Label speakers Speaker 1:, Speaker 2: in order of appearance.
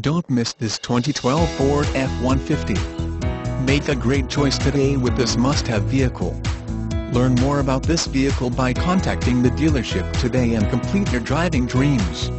Speaker 1: Don't miss this 2012 Ford F-150. Make a great choice today with this must-have vehicle. Learn more about this vehicle by contacting the dealership today and complete your driving dreams.